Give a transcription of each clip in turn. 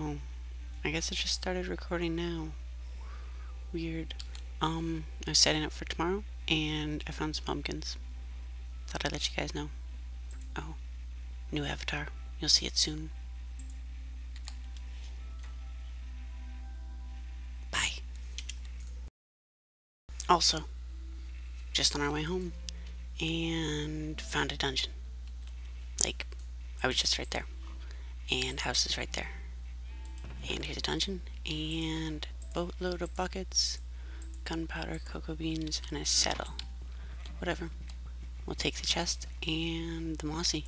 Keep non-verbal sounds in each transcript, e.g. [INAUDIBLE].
Oh, I guess it just started recording now. Weird. Um, I was setting up for tomorrow, and I found some pumpkins. Thought I'd let you guys know. Oh, new avatar. You'll see it soon. Bye. Also, just on our way home, and found a dungeon. Like, I was just right there. And house is right there. And here's a dungeon, and boatload of buckets, gunpowder, cocoa beans, and a saddle. Whatever. We'll take the chest and the mossy.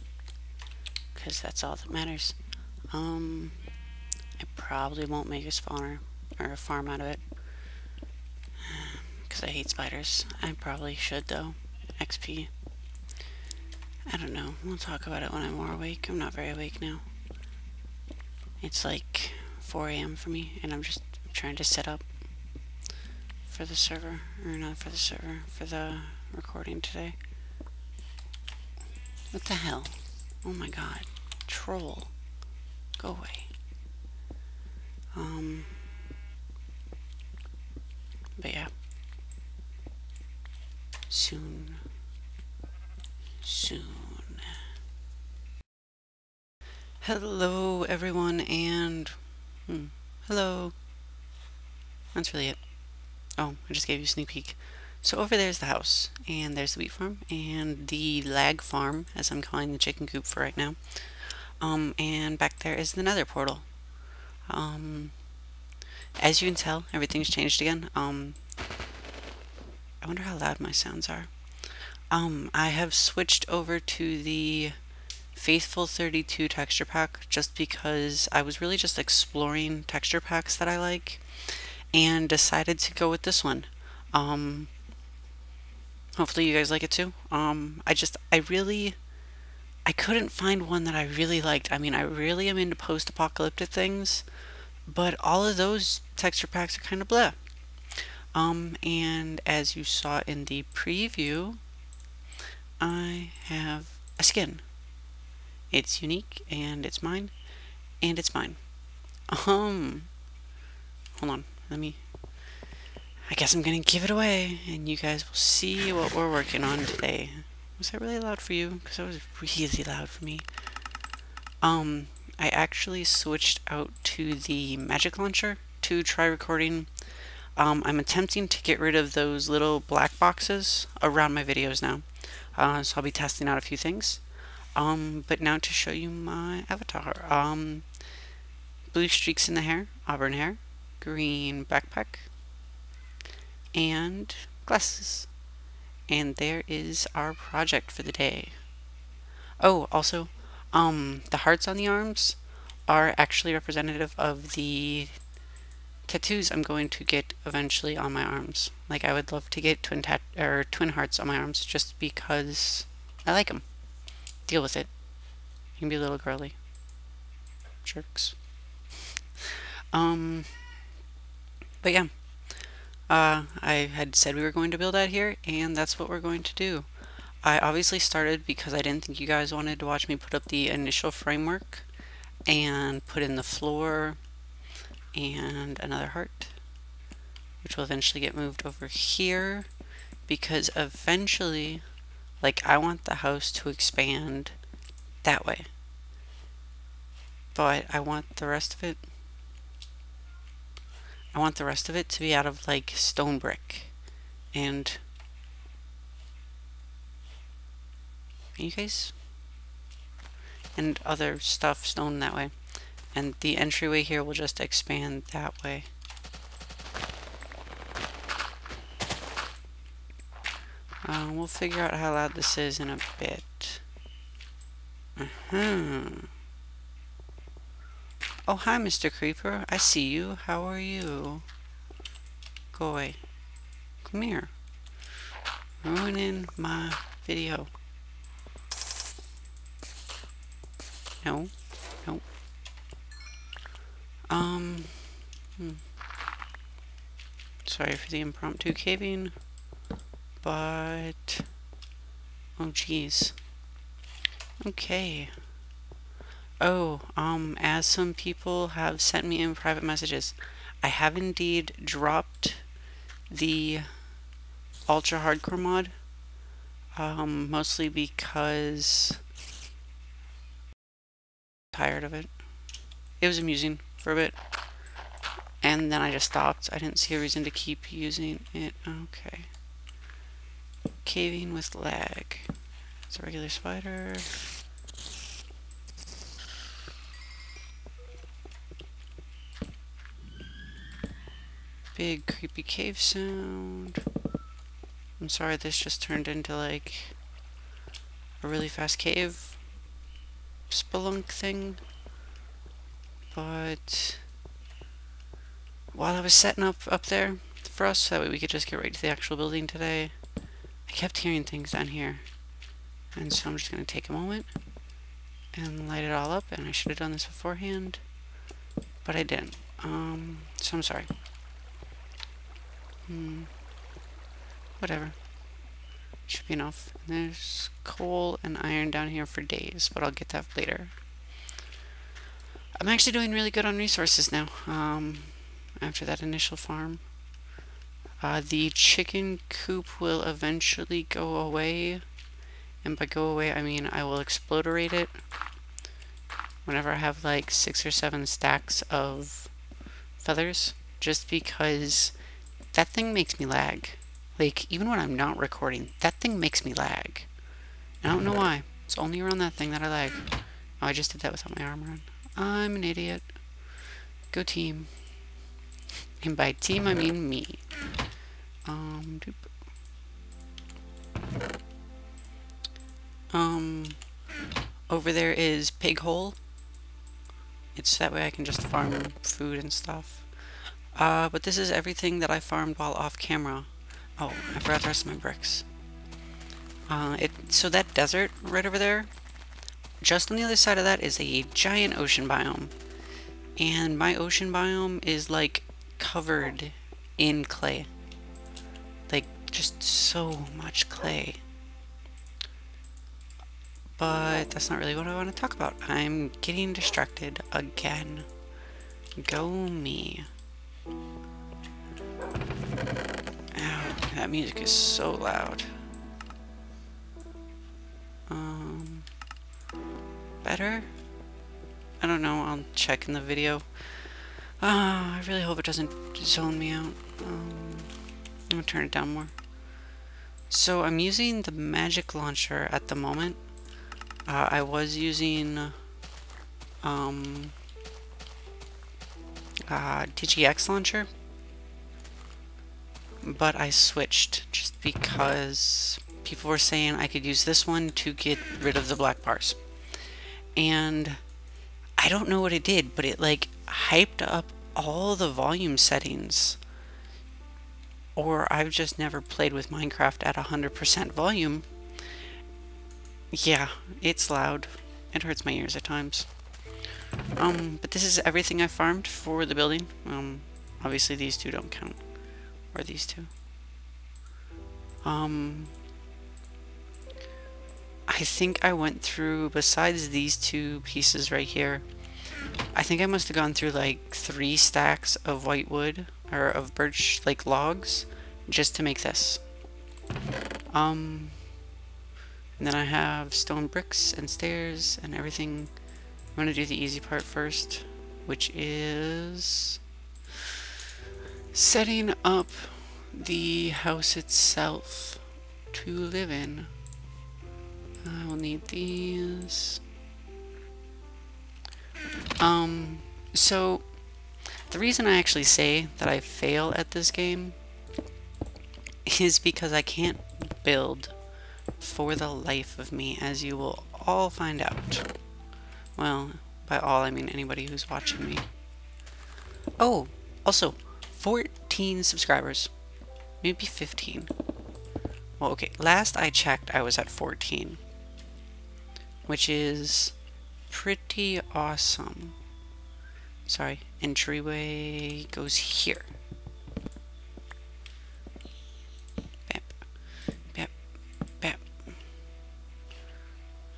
Because that's all that matters. Um, I probably won't make a spawner or a farm out of it. [SIGHS] Because I hate spiders. I probably should though. XP. I don't know. We'll talk about it when I'm more awake. I'm not very awake now. It's like 4 a.m. for me, and I'm just trying to set up for the server, or not for the server, for the recording today. What the hell? Oh my god. Troll. Go away. Um, but yeah. Soon. Soon. Hello, everyone, and Hmm. Hello. That's really it. Oh, I just gave you a sneak peek. So over there's the house, and there's the wheat farm, and the lag farm, as I'm calling the chicken coop for right now. Um, and back there is the nether portal. Um, as you can tell, everything's changed again. Um, I wonder how loud my sounds are. Um, I have switched over to the Faithful 32 texture pack just because I was really just exploring texture packs that I like and decided to go with this one. Um, hopefully you guys like it too. Um, I just, I really, I couldn't find one that I really liked. I mean, I really am into post-apocalyptic things, but all of those texture packs are kind of blah. Um, and as you saw in the preview, I have a skin. It's unique and it's mine and it's mine. Um, hold on. Let me. I guess I'm gonna give it away, and you guys will see what we're working on today. Was that really loud for you? Because that was really loud for me. Um, I actually switched out to the Magic Launcher to try recording. Um, I'm attempting to get rid of those little black boxes around my videos now. Uh, so I'll be testing out a few things. Um, but now to show you my avatar. Um, blue streaks in the hair, auburn hair, green backpack, and glasses. And there is our project for the day. Oh, also, um, the hearts on the arms are actually representative of the tattoos I'm going to get eventually on my arms. Like I would love to get twin tat or twin hearts on my arms just because I like them. Deal with it. You can be a little girly. Jerks. [LAUGHS] Um, but yeah. Uh, I had said we were going to build out here, and that's what we're going to do. I obviously started because I didn't think you guys wanted to watch me put up the initial framework and put in the floor and another heart, which will eventually get moved over here because eventually like, I want the house to expand that way. But I want the rest of it... I want the rest of it to be out of, like, stone brick. And... You guys? And other stuff stone that way. And the entryway here will just expand that way. Uh, we'll figure out how loud this is in a bit. Uh -huh. Oh, hi, Mr. Creeper. I see you. How are you? Go away. Come here. Ruining my video. No. No. Um. Hmm. Sorry for the impromptu caving but... Oh, geez. Okay. Oh, um, as some people have sent me in private messages, I have indeed dropped the ultra hardcore mod. Um, mostly because I'm tired of it. It was amusing for a bit. And then I just stopped. I didn't see a reason to keep using it. Okay. Caving with lag. It's a regular spider. Big creepy cave sound. I'm sorry this just turned into like a really fast cave spelunk thing. But while I was setting up up there for us, that way we could just get right to the actual building today, I kept hearing things down here. And so I'm just going to take a moment and light it all up, and I should have done this beforehand, but I didn't. Um, so I'm sorry. Hmm. Whatever. Should be enough. And there's coal and iron down here for days, but I'll get that later. I'm actually doing really good on resources now, um, after that initial farm. Uh, the chicken coop will eventually go away. And by go away, I mean I will explodorate it whenever I have like six or seven stacks of feathers, just because that thing makes me lag. Like, even when I'm not recording, that thing makes me lag. I don't know why. It's only around that thing that I lag. Oh, I just did that without my armor on. I'm an idiot. Go team. And by team, I mean me. Um. Um, over there is Pig Hole. It's that way I can just farm food and stuff. Uh, but this is everything that I farmed while off camera. Oh, I forgot the rest of my bricks. Uh, it so that desert right over there, just on the other side of that is a giant ocean biome. And my ocean biome is like covered in clay. Just so much clay but that's not really what I want to talk about. I'm getting distracted again. Go me. Ow, that music is so loud. Um, better? I don't know, I'll check in the video. Ah, I really hope it doesn't zone me out. Um, I'm gonna turn it down more. So I'm using the magic launcher at the moment uh, I was using um, uh, launcher, but I switched just because people were saying I could use this one to get rid of the black bars. And I don't know what it did, but it like hyped up all the volume settings. Or I've just never played with Minecraft at 100% volume yeah, it's loud. It hurts my ears at times. Um, but this is everything I farmed for the building. Um, obviously these two don't count. Or these two. Um, I think I went through, besides these two pieces right here, I think I must have gone through like three stacks of white wood, or of birch, like logs, just to make this. Um, and then I have stone bricks and stairs and everything. I'm to do the easy part first, which is setting up the house itself to live in. I will need these. Um, so the reason I actually say that I fail at this game is because I can't build for the life of me, as you will all find out. Well, by all, I mean anybody who's watching me. Oh, also, 14 subscribers. Maybe 15. Well, okay, last I checked, I was at 14. Which is pretty awesome. Sorry, entryway goes here. Bap, bap, bap.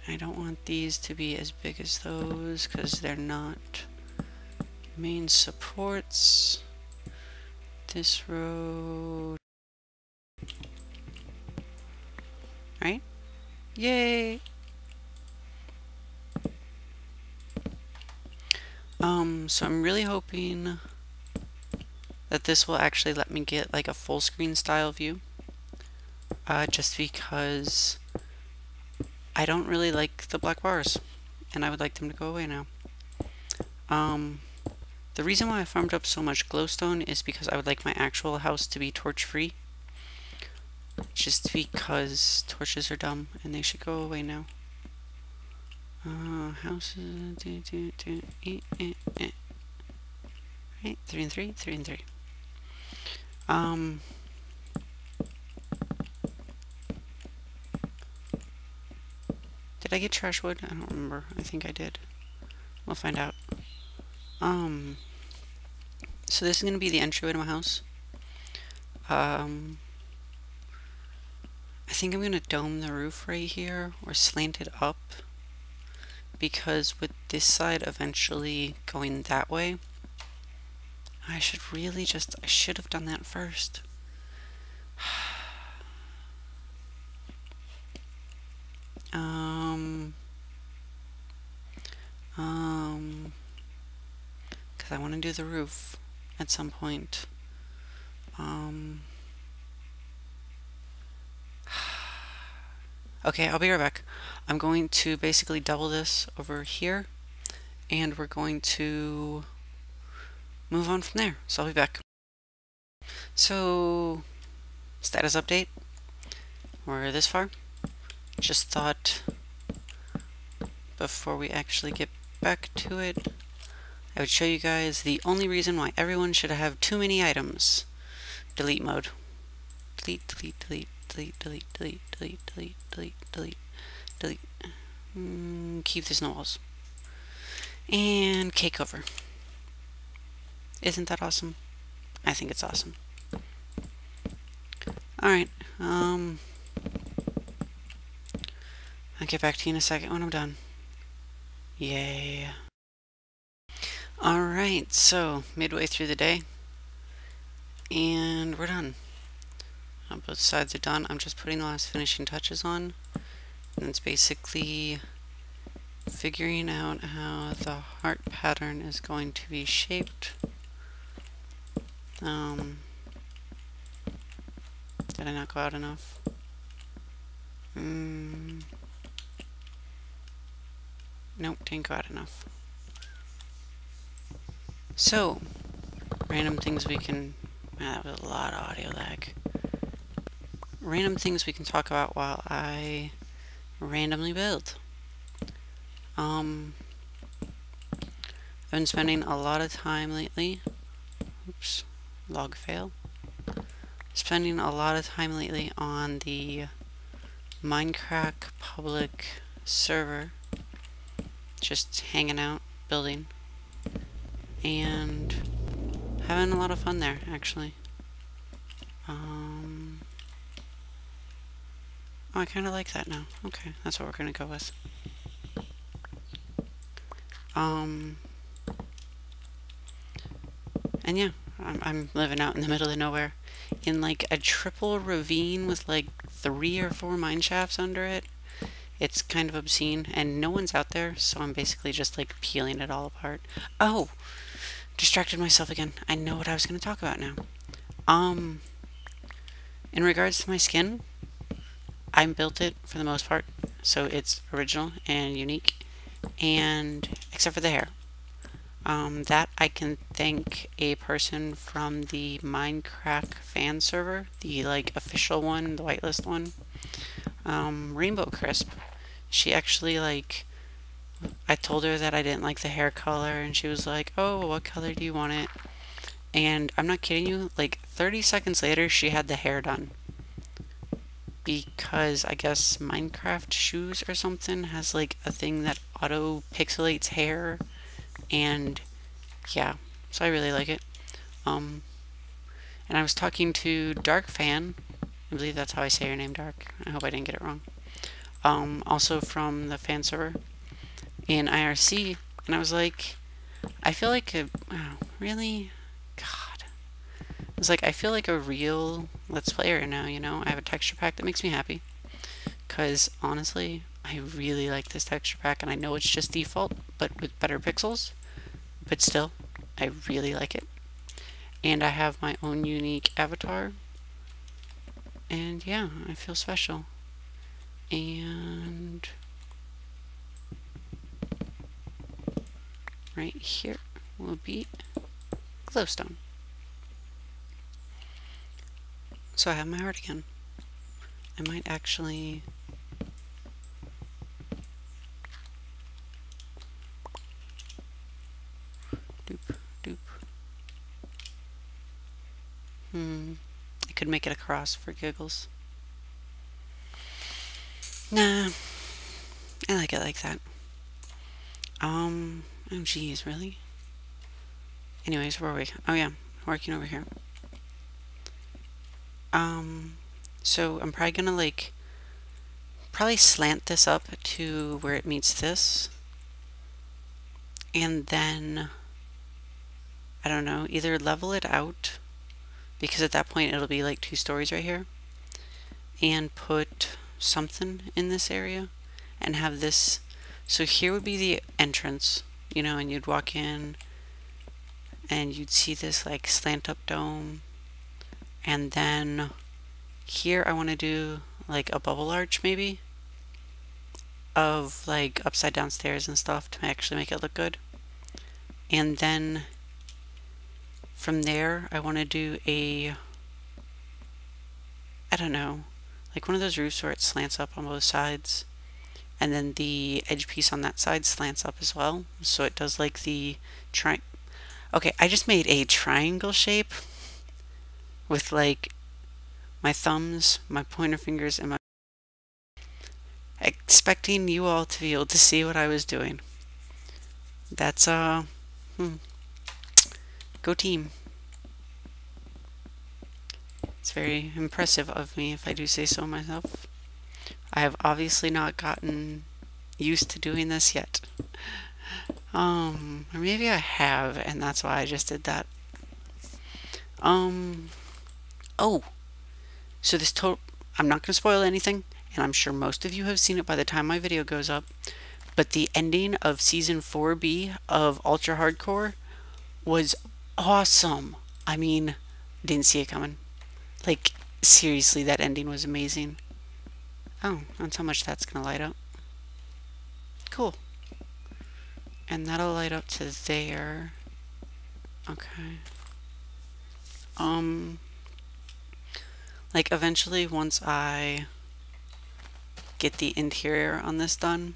I don't want these to be as big as those because they're not main supports. This road. Right? Yay! Um, so I'm really hoping that this will actually let me get like a full screen style view. Uh, just because I don't really like the black bars and I would like them to go away now. Um, the reason why I farmed up so much glowstone is because I would like my actual house to be torch free. Just because torches are dumb and they should go away now. Uh, houses, do, do, do, eh, eh, Right, three and three, three and three. Um, did I get trash wood? I don't remember. I think I did. We'll find out. Um, so this is going to be the entryway to my house. Um, I think I'm going to dome the roof right here or slant it up because with this side eventually going that way, I should really just, I should have done that first. [SIGHS] um, um, because I want to do the roof at some point. Um, Okay, I'll be right back. I'm going to basically double this over here, and we're going to move on from there. So I'll be back. So, status update. We're this far. Just thought before we actually get back to it, I would show you guys the only reason why everyone should have too many items. Delete mode. Delete, delete, delete delete, delete, delete, delete, delete, delete, delete, delete. Mm, keep the snowballs. And cake over. Isn't that awesome? I think it's awesome. Alright, um... I'll get back to you in a second when I'm done. Yay. Alright, so midway through the day. And we're done both sides are done. I'm just putting the last finishing touches on. And it's basically figuring out how the heart pattern is going to be shaped. Um, did I not go out enough? Mm, nope, didn't go out enough. So, random things we can... Man, that was a lot of audio lag random things we can talk about while I randomly build. Um, I've been spending a lot of time lately. Oops, log fail. Spending a lot of time lately on the Mindcrack public server. Just hanging out, building. And having a lot of fun there, actually. Um, Oh, I kind of like that now. Okay, that's what we're going to go with. Um, and yeah, I'm, I'm living out in the middle of nowhere in like a triple ravine with like three or four mine shafts under it. It's kind of obscene and no one's out there, so I'm basically just like peeling it all apart. Oh, distracted myself again. I know what I was going to talk about now. Um, in regards to my skin, I built it for the most part, so it's original and unique, and except for the hair. Um, that I can thank a person from the Mindcrack fan server, the like official one, the whitelist one, um, Rainbow Crisp. She actually like, I told her that I didn't like the hair color, and she was like, "Oh, what color do you want it?" And I'm not kidding you. Like 30 seconds later, she had the hair done because I guess Minecraft shoes or something has like a thing that auto pixelates hair and yeah so I really like it. Um and I was talking to Dark Fan. I believe that's how I say your name Dark. I hope I didn't get it wrong. Um, also from the fan server in IRC, and I was like, I feel like a, oh, really, God, it's like I feel like a real Let's Player now. You know, I have a texture pack that makes me happy, because honestly, I really like this texture pack, and I know it's just default, but with better pixels, but still, I really like it. And I have my own unique avatar, and yeah, I feel special. And right here will be glowstone. So I have my heart again. I might actually doop doop. Hmm. I could make it a cross for giggles. Nah. I like it like that. Um, oh geez, really? Anyways, where are we? Oh yeah, working over here. Um, so I'm probably gonna like, probably slant this up to where it meets this. And then, I don't know, either level it out, because at that point it'll be like two stories right here, and put something in this area and have this so here would be the entrance you know and you'd walk in and you'd see this like slant up dome and then here I want to do like a bubble arch maybe of like upside down stairs and stuff to actually make it look good. And then from there I want to do a I don't know like one of those roofs where it slants up on both sides and then the edge piece on that side slants up as well so it does like the tri okay I just made a triangle shape with like my thumbs my pointer fingers and my expecting you all to be able to see what I was doing that's uh hmm go team it's very impressive of me, if I do say so myself. I have obviously not gotten used to doing this yet. Um, or maybe I have, and that's why I just did that. Um, oh, so this total, I'm not going to spoil anything, and I'm sure most of you have seen it by the time my video goes up, but the ending of Season 4B of Ultra Hardcore was awesome. I mean, didn't see it coming. Like, seriously, that ending was amazing. Oh, that's how much that's going to light up. Cool. And that'll light up to there. Okay. Um, like, eventually, once I get the interior on this done,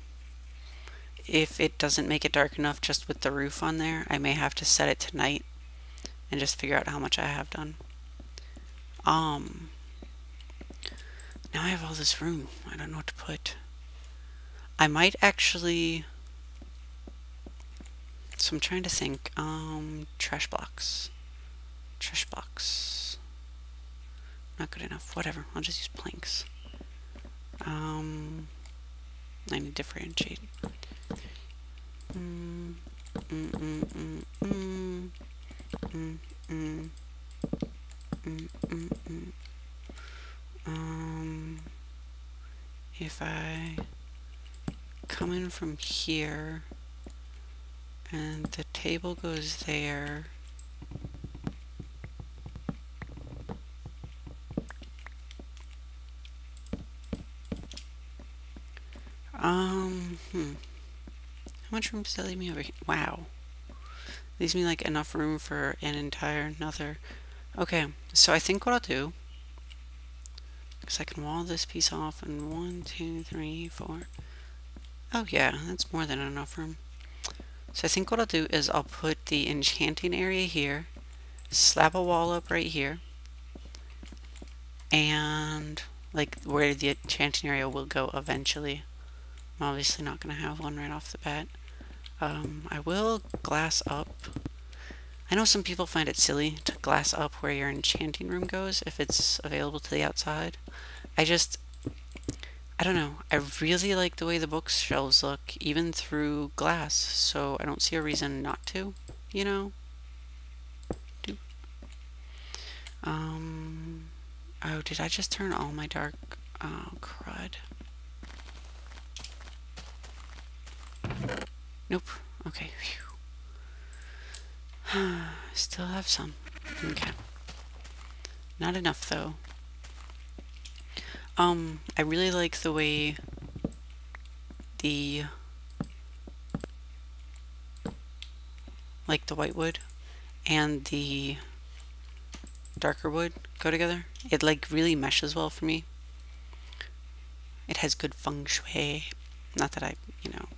if it doesn't make it dark enough just with the roof on there, I may have to set it to night and just figure out how much I have done. Um, now I have all this room. I don't know what to put. I might actually, so I'm trying to think, um, trash blocks. Trash box. Not good enough. Whatever. I'll just use planks. Um, I need to differentiate. Mm, mm, mm, mm, mm, mm, mm. Mm, mm. Um, if I come in from here and the table goes there um hmm how room does that leave me over here wow leaves me like enough room for an entire another Okay, so I think what I'll do, I can wall this piece off in one, two, three, four. Oh yeah, that's more than enough room. So I think what I'll do is I'll put the enchanting area here, slap a wall up right here, and like where the enchanting area will go eventually. I'm obviously not going to have one right off the bat. Um, I will glass up I know some people find it silly to glass up where your enchanting room goes if it's available to the outside. I just, I don't know. I really like the way the bookshelves look, even through glass, so I don't see a reason not to, you know? Um, oh, did I just turn all my dark... Oh, crud. Nope. Okay. [SIGHS] Still have some. Okay. Not enough, though. Um, I really like the way the like the white wood and the darker wood go together. It like really meshes well for me. It has good feng shui. Not that I, you know,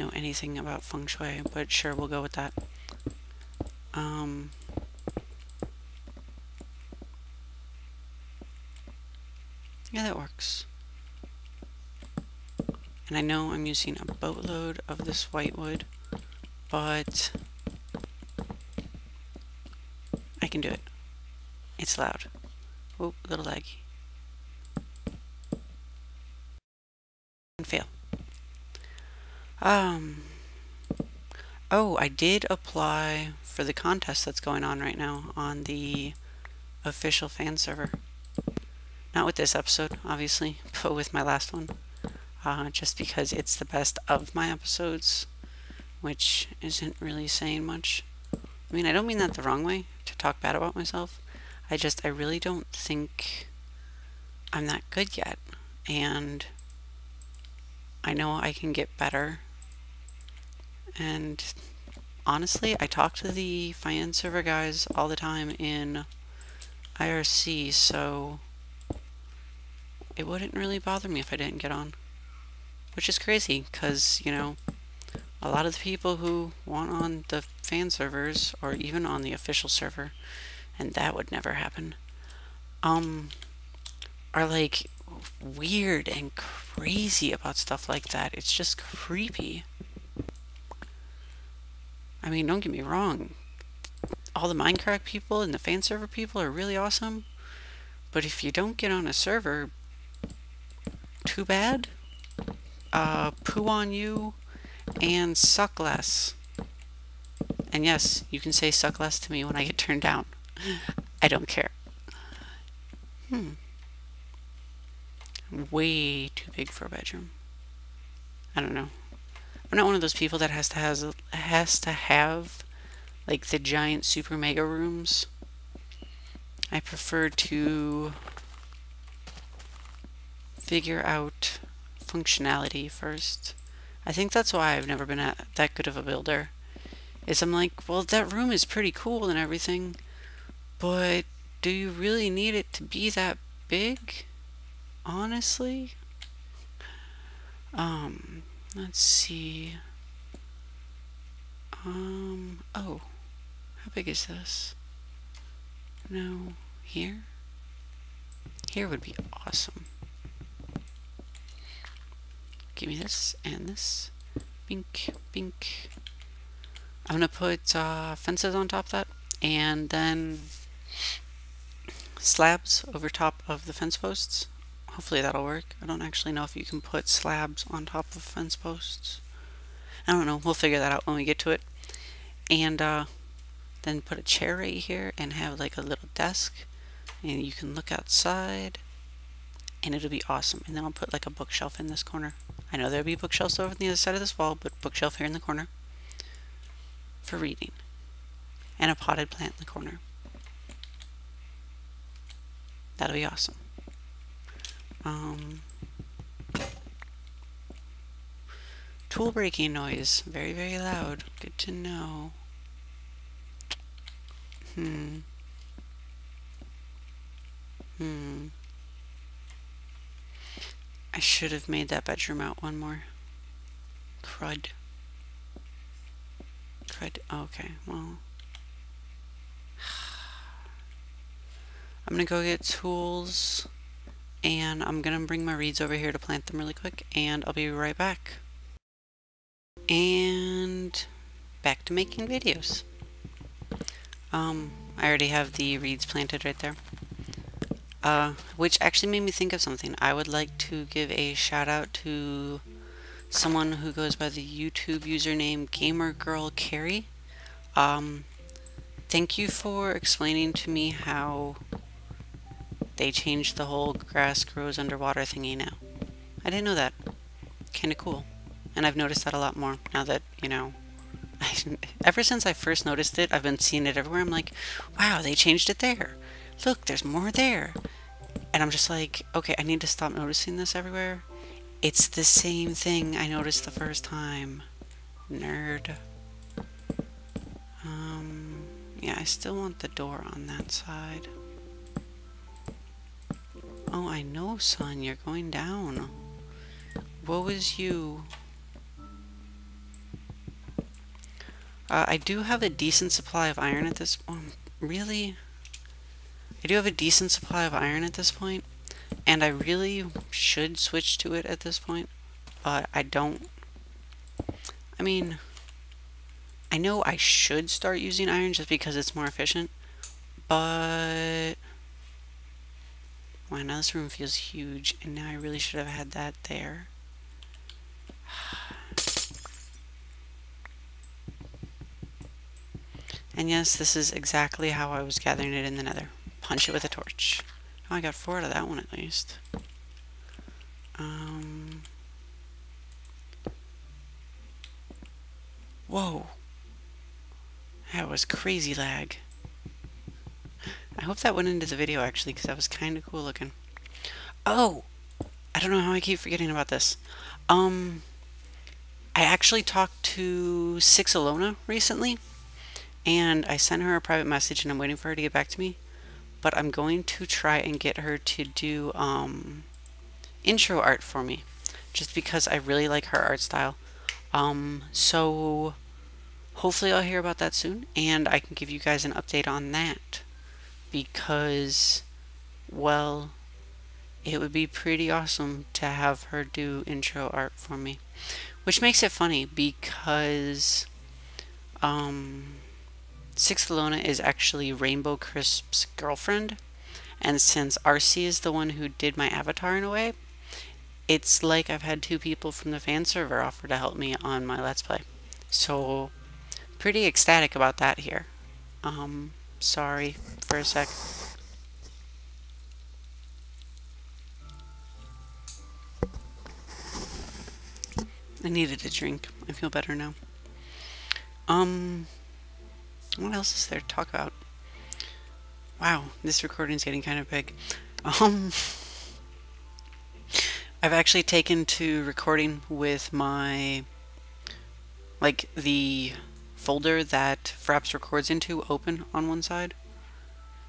know anything about feng shui, but sure, we'll go with that. Um, Yeah, that works. And I know I'm using a boatload of this white wood, but I can do it. It's loud. Oh, little laggy. And fail. Um. Oh, I did apply for the contest that's going on right now on the official fan server. Not with this episode, obviously, [LAUGHS] but with my last one. Uh, just because it's the best of my episodes, which isn't really saying much. I mean, I don't mean that the wrong way, to talk bad about myself. I just, I really don't think I'm that good yet. And I know I can get better. And honestly, I talk to the fan server guys all the time in IRC, so it wouldn't really bother me if I didn't get on. Which is crazy, because, you know, a lot of the people who want on the fan servers, or even on the official server, and that would never happen, um, are like weird and crazy about stuff like that. It's just creepy. I mean, don't get me wrong. All the Mindcrack people and the fan server people are really awesome. But if you don't get on a server too bad, uh, poo on you, and suck less. And yes, you can say suck less to me when I get turned down. [LAUGHS] I don't care. Hmm. Way too big for a bedroom. I don't know. I'm not one of those people that has to has has to have like the giant super mega rooms. I prefer to figure out functionality first. I think that's why I've never been a, that good of a builder. Is I'm like, well, that room is pretty cool and everything, but do you really need it to be that big? Honestly? Um, let's see. Um, oh, how big is this? No, here? Here would be awesome. Give me this and this. Bink, bink. I'm going to put uh, fences on top of that and then slabs over top of the fence posts. Hopefully that'll work. I don't actually know if you can put slabs on top of fence posts. I don't know. We'll figure that out when we get to it. And uh, then put a chair right here and have like a little desk. And you can look outside and it'll be awesome. And then I'll put like a bookshelf in this corner. I know there'll be bookshelves over on the other side of this wall, but bookshelf here in the corner for reading. And a potted plant in the corner. That'll be awesome. Um, tool breaking noise. Very, very loud. Good to know. Hmm. Hmm. I should have made that bedroom out one more. Crud. Crud. Okay, well. [SIGHS] I'm gonna go get tools and I'm gonna bring my reeds over here to plant them really quick and I'll be right back. And back to making videos. Um, I already have the reeds planted right there. Uh, which actually made me think of something. I would like to give a shout out to someone who goes by the YouTube username GamerGirlCarrie. Um, thank you for explaining to me how they changed the whole grass grows underwater thingy now. I didn't know that. Kinda cool. And I've noticed that a lot more now that, you know, [LAUGHS] I, ever since I first noticed it, I've been seeing it everywhere. I'm like, wow, they changed it there. Look, there's more there. And I'm just like, okay, I need to stop noticing this everywhere. It's the same thing I noticed the first time. Nerd. Um, yeah, I still want the door on that side. Oh, I know, son, you're going down. Woe is you. Uh, I do have a decent supply of iron at this... point. Um, really? I do have a decent supply of iron at this point, and I really should switch to it at this point, but I don't... I mean, I know I should start using iron just because it's more efficient, but... Wow, now this room feels huge, and now I really should have had that there. And yes, this is exactly how I was gathering it in the nether. Punch it with a torch. Oh, I got four out of that one at least. Um... Whoa! That was crazy lag. I hope that went into the video actually, because that was kind of cool looking. Oh! I don't know how I keep forgetting about this. Um, I actually talked to Six Alona recently, and I sent her a private message and I'm waiting for her to get back to me. But I'm going to try and get her to do um, intro art for me, just because I really like her art style. Um, so hopefully I'll hear about that soon, and I can give you guys an update on that because, well, it would be pretty awesome to have her do intro art for me. Which makes it funny because um, Six Alona is actually Rainbow Crisp's girlfriend. And since RC is the one who did my avatar in a way, it's like I've had two people from the fan server offer to help me on my Let's Play. So, pretty ecstatic about that here. Um, sorry for a sec. I needed a drink. I feel better now. Um, what else is there to talk about? Wow, this recording's getting kind of big. Um, I've actually taken to recording with my, like, the folder that Fraps records into open on one side.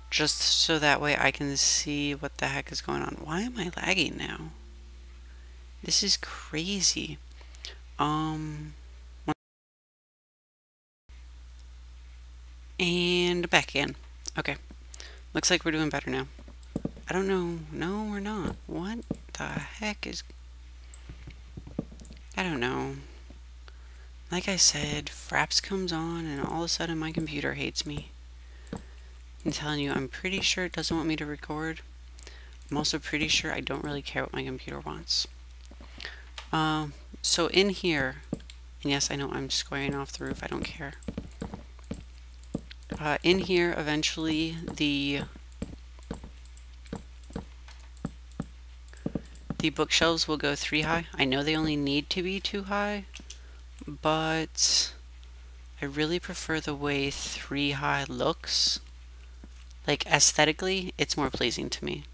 Just so that way I can see what the heck is going on. Why am I lagging now? This is crazy. Um, and back in. Okay, looks like we're doing better now. I don't know. No, we're not. What the heck is... I don't know. Like I said, Fraps comes on and all of a sudden my computer hates me. I'm telling you, I'm pretty sure it doesn't want me to record. I'm also pretty sure I don't really care what my computer wants. Um, so in here, and yes, I know I'm squaring off the roof, I don't care. Uh, in here, eventually, the the bookshelves will go three high. I know they only need to be two high, but I really prefer the way three high looks. Like aesthetically, it's more pleasing to me.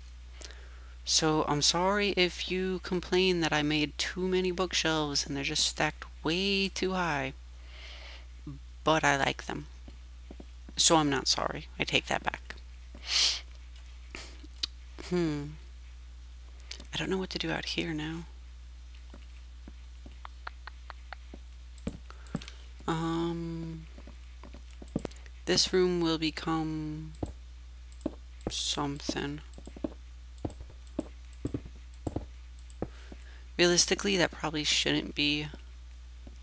So I'm sorry if you complain that I made too many bookshelves and they're just stacked way too high. But I like them. So I'm not sorry. I take that back. Hmm. I don't know what to do out here now. Um, this room will become something. Realistically, that probably shouldn't be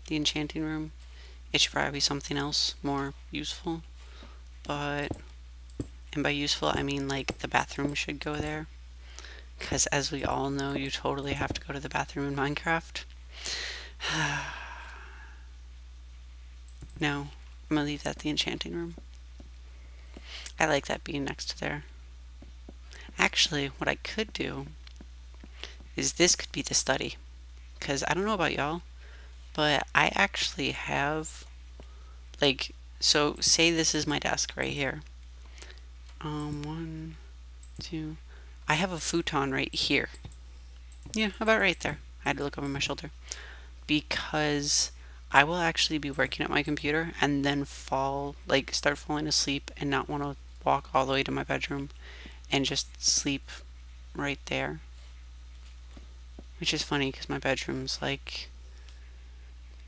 the enchanting room. It should probably be something else more useful. But And by useful, I mean like the bathroom should go there. Because as we all know, you totally have to go to the bathroom in Minecraft. [SIGHS] [SIGHS] no, I'm going to leave that the enchanting room. I like that being next to there. Actually, what I could do is this could be the study. Because I don't know about y'all, but I actually have, like, so say this is my desk right here. Um, one, two, I have a futon right here. Yeah, about right there. I had to look over my shoulder. Because I will actually be working at my computer and then fall, like, start falling asleep and not want to walk all the way to my bedroom and just sleep right there. Which is funny because my bedroom's like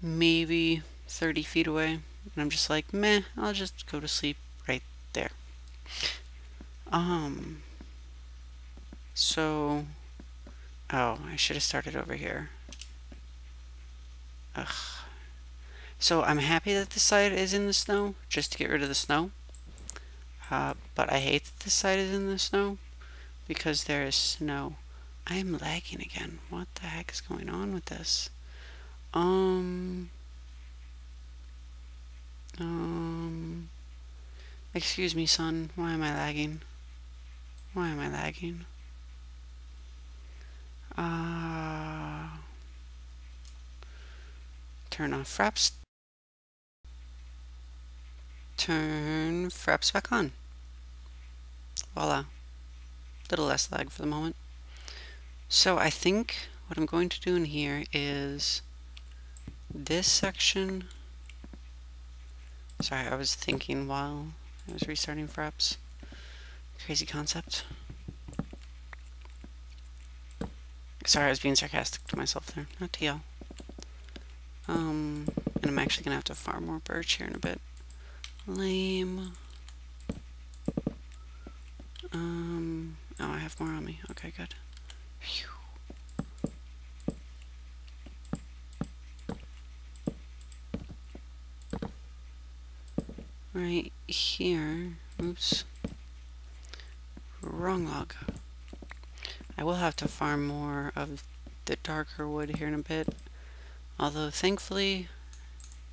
maybe 30 feet away. And I'm just like, meh, I'll just go to sleep right there. Um, so, oh, I should have started over here. Ugh. So I'm happy that this side is in the snow, just to get rid of the snow. Uh, but I hate that this side is in the snow because there is snow. I am lagging again. What the heck is going on with this? Um. Um. Excuse me, son. Why am I lagging? Why am I lagging? Uh. Turn off fraps. Turn fraps back on. Voila. Little less lag for the moment. So I think what I'm going to do in here is this section. Sorry, I was thinking while I was restarting Fraps. Crazy concept. Sorry, I was being sarcastic to myself there, not to y'all. Um, and I'm actually gonna have to farm more birch here in a bit. Lame. Um, oh, I have more on me. Okay, good. Phew. Right here, oops, wrong log. I will have to farm more of the darker wood here in a bit, although thankfully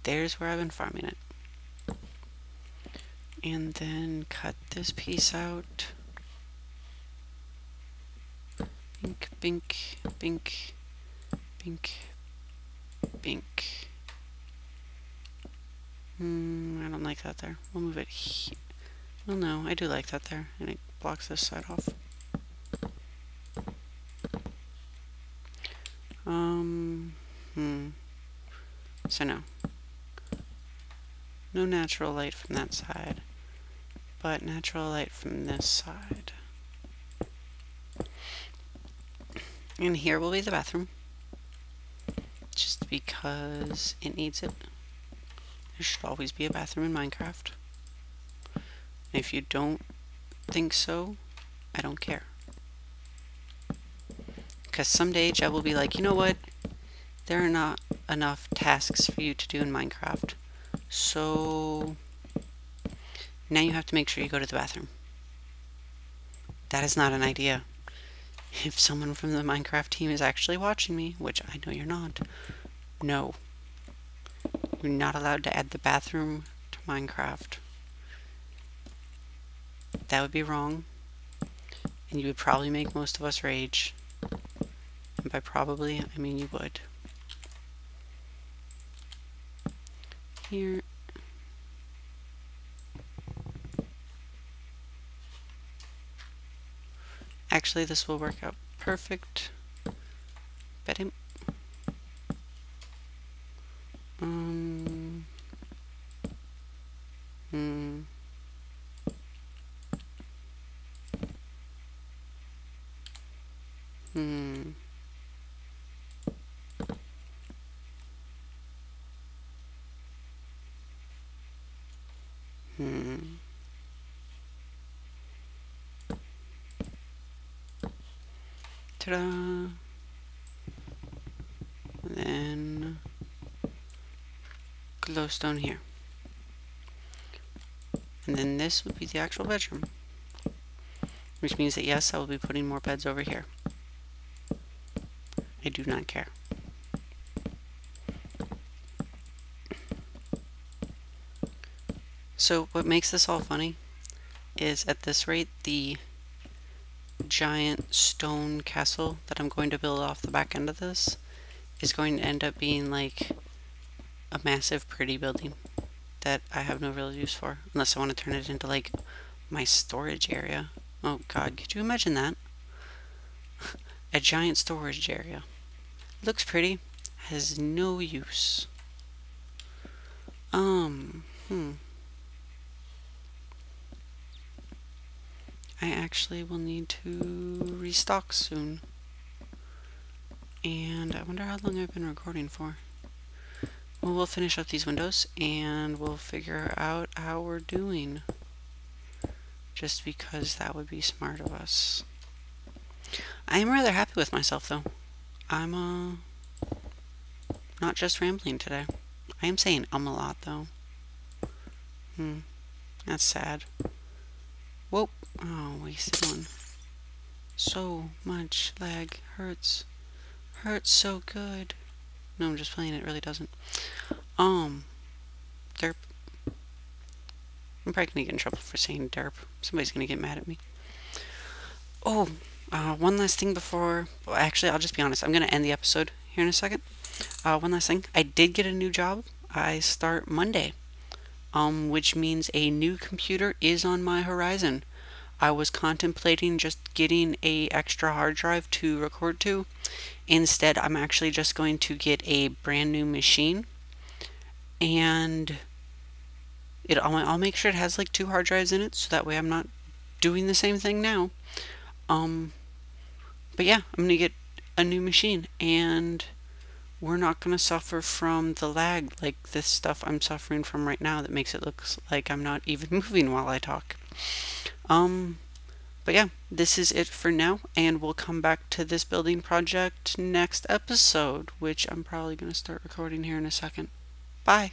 there's where I've been farming it. And then cut this piece out. Bink, bink, bink, bink, bink. Hmm, I don't like that there. We'll move it here. Well, no, I do like that there, and it blocks this side off. Um, hmm. So no. No natural light from that side, but natural light from this side. And here will be the bathroom. Just because it needs it. There should always be a bathroom in Minecraft. If you don't think so, I don't care. Because someday Jeb will be like, you know what? There are not enough tasks for you to do in Minecraft. So now you have to make sure you go to the bathroom. That is not an idea if someone from the Minecraft team is actually watching me, which I know you're not, no. You're not allowed to add the bathroom to Minecraft. That would be wrong. And you would probably make most of us rage. And by probably, I mean you would. Here. Actually, this will work out perfect. Bet him. Um. Hmm. Hmm. Hmm. Ta-da! Then glowstone here. And then this would be the actual bedroom. which means that yes, I will be putting more beds over here. I do not care. So what makes this all funny is at this rate, the giant stone castle that I'm going to build off the back end of this is going to end up being like a massive pretty building that I have no real use for unless I want to turn it into like my storage area. Oh god, could you imagine that? [LAUGHS] a giant storage area. Looks pretty, has no use. Um, hmm. I actually will need to restock soon. And I wonder how long I've been recording for. Well, we'll finish up these windows and we'll figure out how we're doing. Just because that would be smart of us. I am rather happy with myself though. I'm uh not just rambling today. I am saying um a lot though. Hmm. That's sad. Whoa. Oh, wasted one. So much lag. Hurts. Hurts so good. No, I'm just playing. It really doesn't. Um. Derp. I'm probably gonna get in trouble for saying derp. Somebody's gonna get mad at me. Oh, uh, one last thing before. Well, actually, I'll just be honest. I'm gonna end the episode here in a second. Uh, one last thing. I did get a new job. I start Monday um, which means a new computer is on my horizon. I was contemplating just getting a extra hard drive to record to. Instead, I'm actually just going to get a brand new machine and it I'll, I'll make sure it has like two hard drives in it so that way I'm not doing the same thing now. Um, but yeah, I'm gonna get a new machine and we're not going to suffer from the lag like this stuff I'm suffering from right now that makes it look like I'm not even [LAUGHS] moving while I talk. Um, but yeah, this is it for now, and we'll come back to this building project next episode, which I'm probably going to start recording here in a second. Bye!